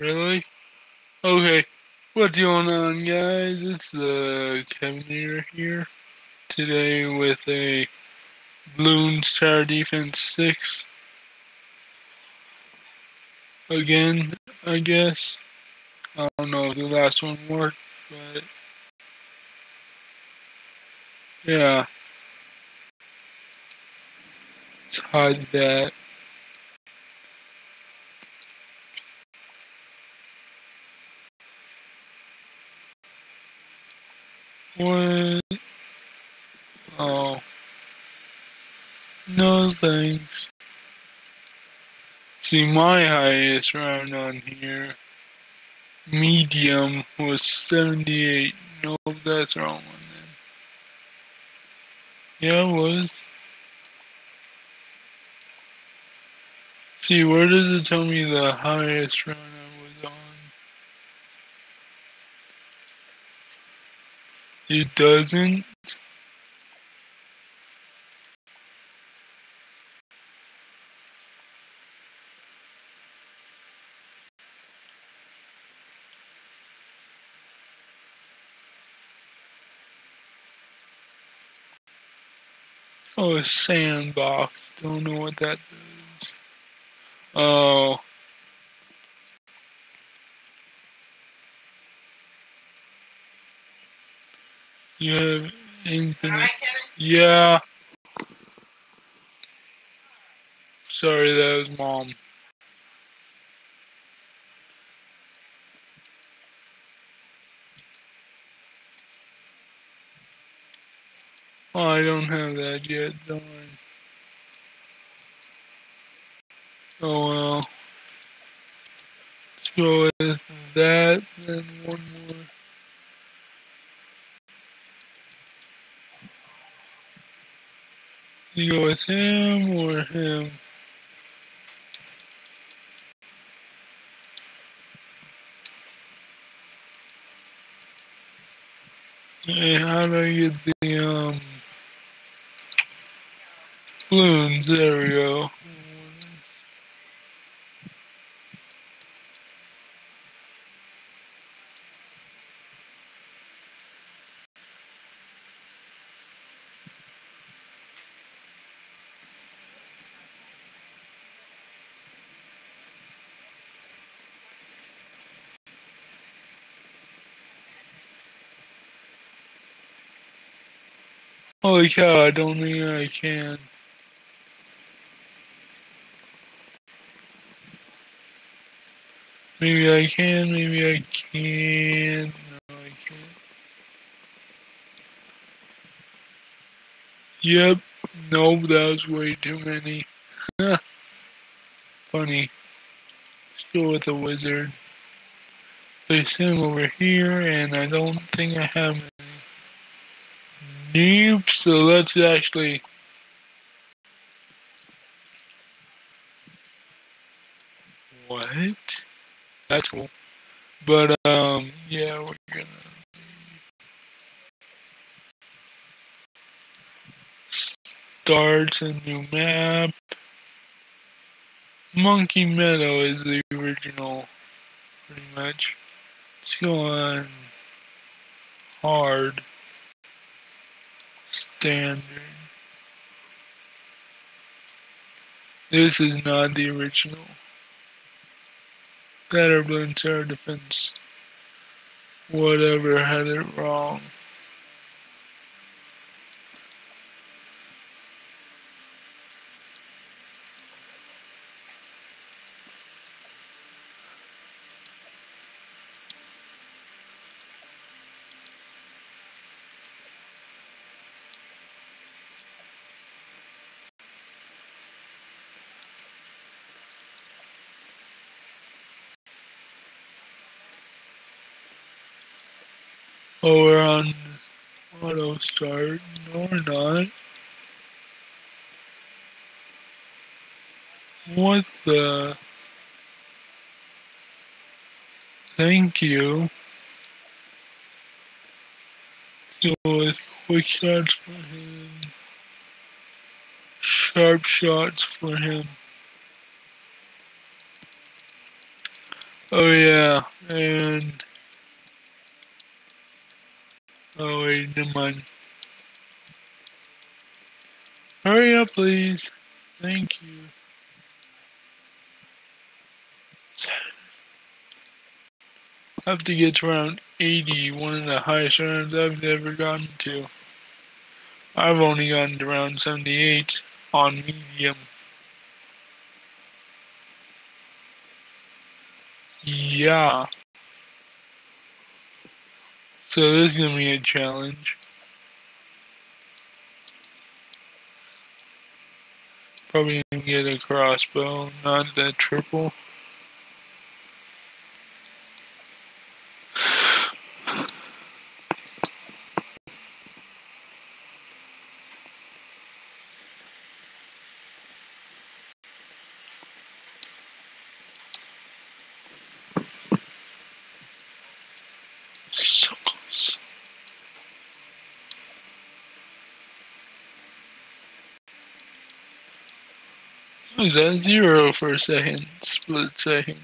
Really? Okay. What's going on, guys? It's the Kevin Eater here today with a Bloons Tower Defense 6. Again, I guess. I don't know if the last one worked, but yeah. Let's hide that. What? Oh. No thanks. See, my highest round on here, medium, was 78. No, that's wrong one then. Yeah, it was. See, where does it tell me the highest round I was on? It doesn't? Oh, a sandbox. Don't know what that does. Oh. You have infinite. Yeah. Sorry, that was mom. Oh, I don't have that yet, don't. Oh well. Let's go with that, then one more. You go with him or him? Hey, how do I get the um balloons? There we go. Holy cow, I don't think I can. Maybe I can, maybe I can. No, I can't. Yep. Nope, that was way too many. Funny. Go with the wizard. Place him over here, and I don't think I have. Nope, so let's actually... What? That's cool. But, um, yeah, we're gonna... Start a new map. Monkey Meadow is the original, pretty much. Let's go on hard, standard. This is not the original. Better Bloons Tower Defense. Whatever had it wrong. Oh, we're on auto start. No, we're not. What the? Thank you. Go with quick shots for him. Sharp shots for him. Oh yeah, and oh wait, never mind. Hurry up, please. Thank you. I have to get to around 80, one of the highest rounds I've ever gotten to. I've only gotten to round 78 on medium. Yeah. So this is gonna be a challenge. Probably gonna get a crossbow, not that triple. So close. Was that zero for a second? Split second.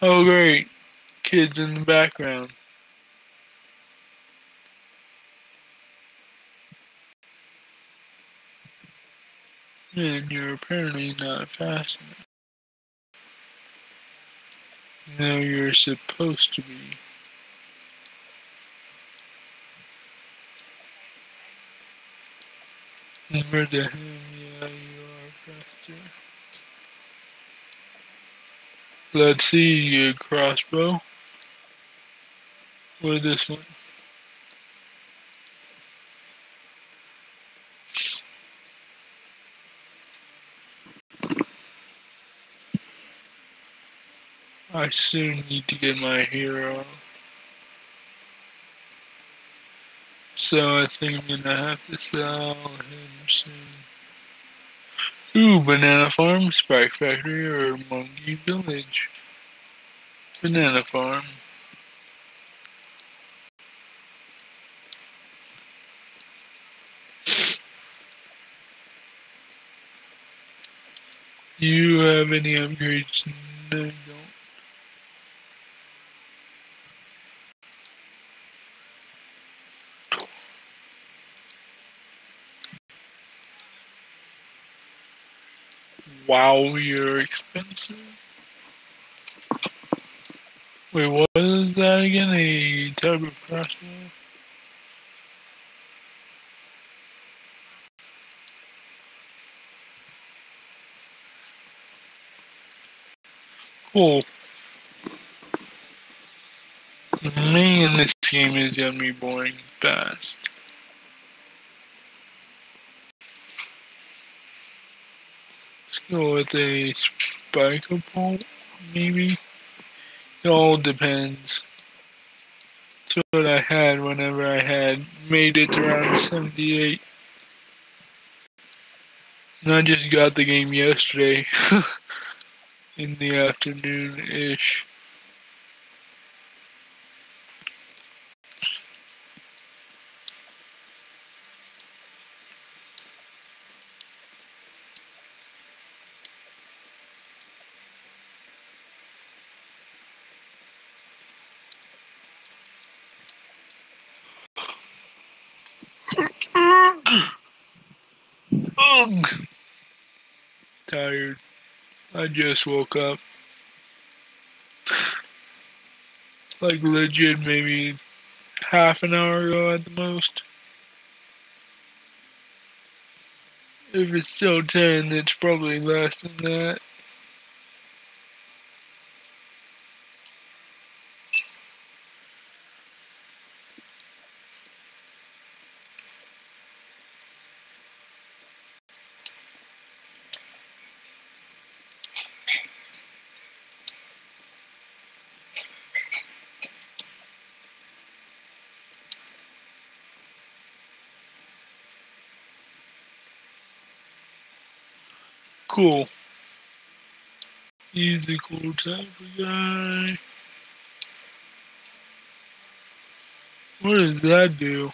Oh great. Kids in the background. And you're apparently not fast enough. No, you're supposed to be. Remember the him, yeah, you are faster. Let's see your crossbow. Or this one. I soon need to get my hero. So I think I'm gonna have to sell him soon. Ooh, Banana Farm, Spike Factory, or Monkey Village. Banana Farm. Do you have any upgrades? No, Wow, you're expensive. Wait, what is that again? A type of crossbow? Cool. Man, this game is gonna be boring fast. Go with a spike bolt, maybe. It all depends. That's what I had whenever I had made it around 78. And I just got the game yesterday in the afternoon Ugh. Tired. I just woke up. Like legit, maybe half an hour ago at the most. If it's still 10, it's probably less than that. Cool. He's a cool type of guy. What does that do?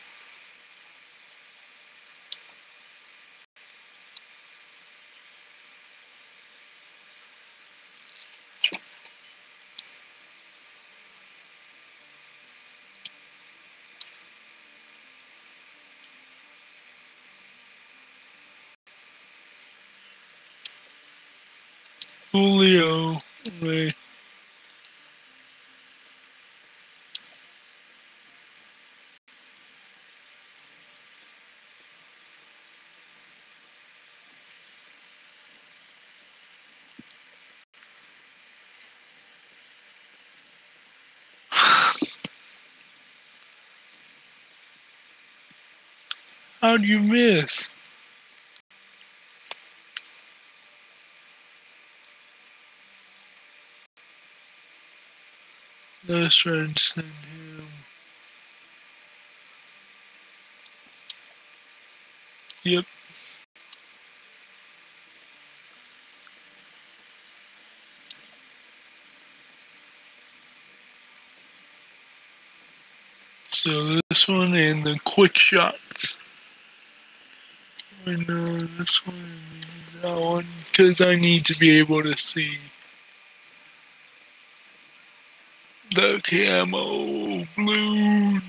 Julio. Wait. How'd you miss? Try send him. Yep. So this one and the quick shots. I know this one, and that one, because I need to be able to see the camo bloons.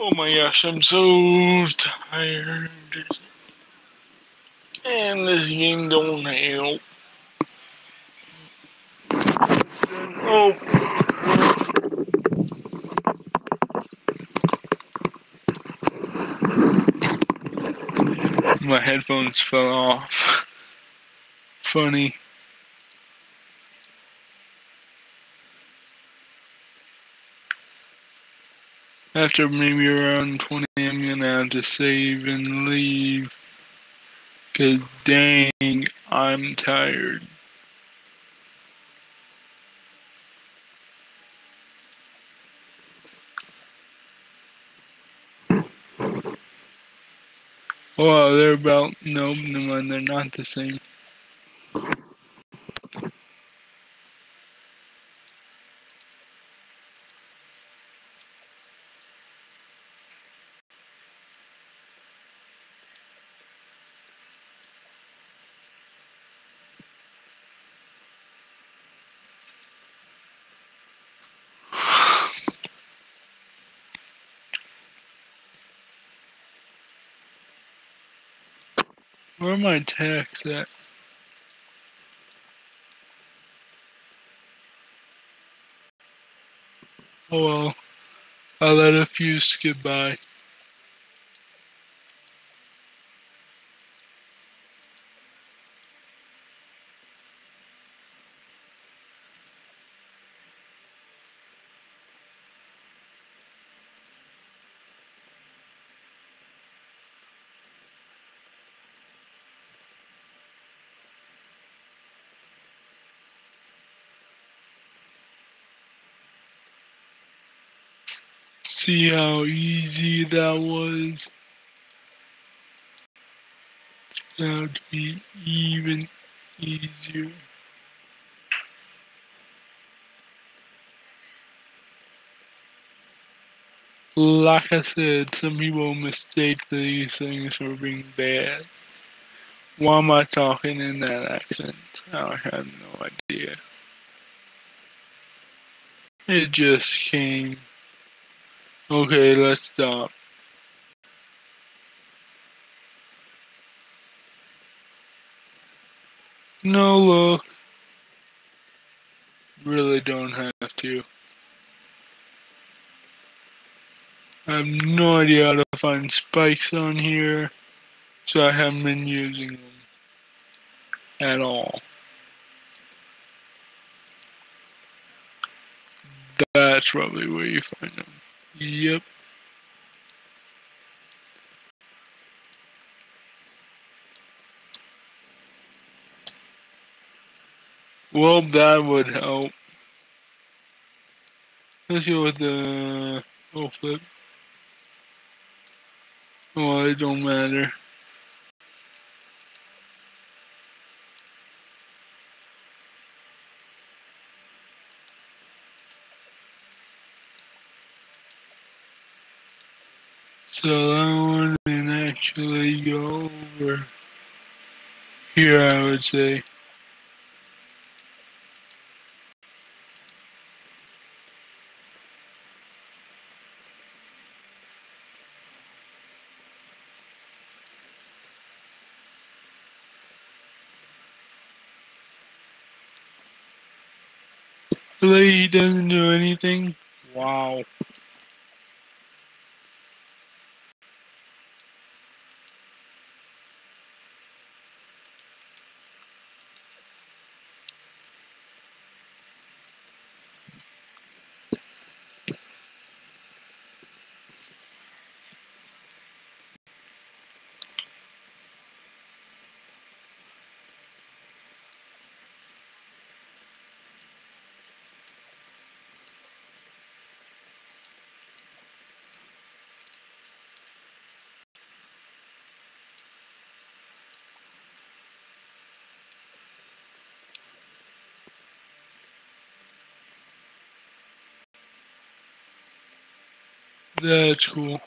Oh my gosh, I'm so tired. And this game don't help. Oh. My headphones fell off. Funny. After maybe around 20, I'm gonna have to save and leave. Cause dang, I'm tired. Oh, they're about, nope, mind, they're not the same. Where are my tags at? Oh well, I let a few skip by. See how easy that was? About to be even easier. Like I said, some people mistake these things for being bad. Why am I talking in that accent? I have no idea. It just came. Okay, let's stop. No, look. Really don't have to. I have no idea how to find spikes on here, so I haven't been using them at all. That's probably where you find them. Yep. Well, that would help. Let's go with the oh flip. Oh, it don't matter. alone and actually go over here, I would say. Really, he doesn't do anything? Wow. That's cool.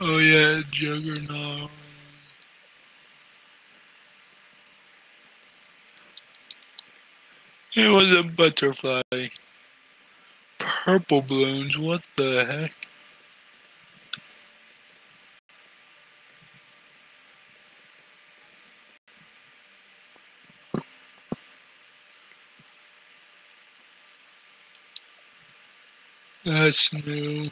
Oh yeah, Juggernaut. It was a butterfly. Purple balloons, what the heck? That's new.